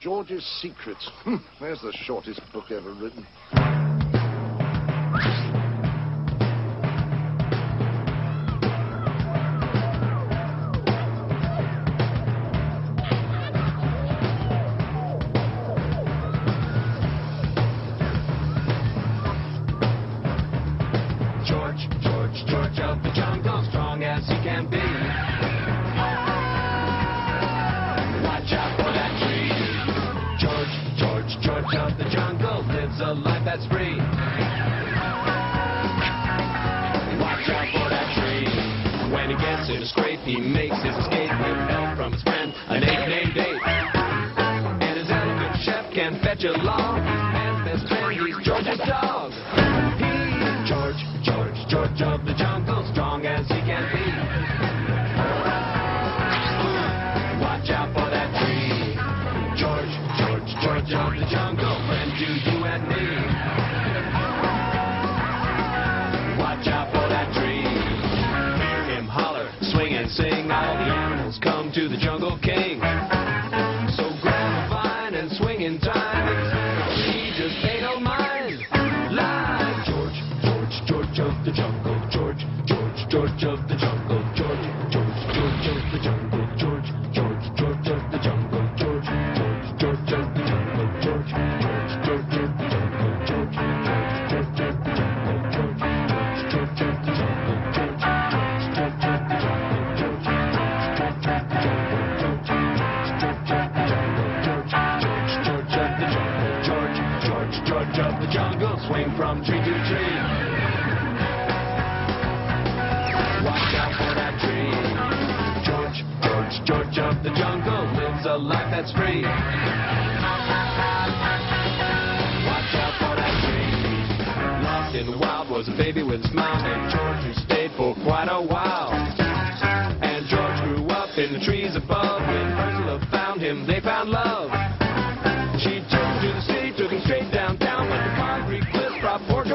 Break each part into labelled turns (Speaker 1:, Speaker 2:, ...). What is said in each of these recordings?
Speaker 1: George's Secrets. Hmm, There's the shortest book ever written.
Speaker 2: George, George, George of the jungle, strong as he can be. Of the jungle lives a life that's free. Watch out for that tree. When he gets in a scrape, he makes his escape with help from his friend, an ape named Dave. And his elegant Shep can fetch along man's best friend, he's George's dog. He's George, George, George of the jungle, strong as he can be. Watch out for that tree. George, George, George of the jungle, to you and me. Watch out for that tree. Hear him holler, swing and sing. All the animals come to the jungle king. So grab a vine and swing in time. He just pay no mind. Live George, George, George of the jungle. George, George, George of the jungle. George, George, George of the jungle. George, George of the jungle. Swing from tree to tree. Watch out for that tree. George, George, George of the jungle lives a life that's free. Watch out for that tree. Lost in the wild was a baby with a smile named George who stayed for quite a while. And George grew up in the trees above.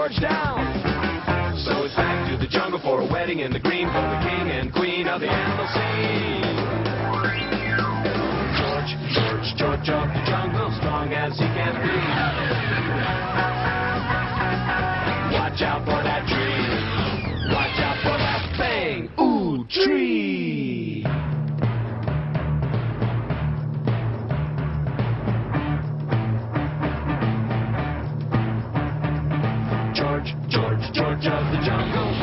Speaker 2: Brought down. So it's back to the jungle for a wedding in the green for the king and queen of the animal scene. George, George, George of the jungle, strong as he can be. Watch out for that tree. Watch out for that bang. Ooh, tree. Go, go.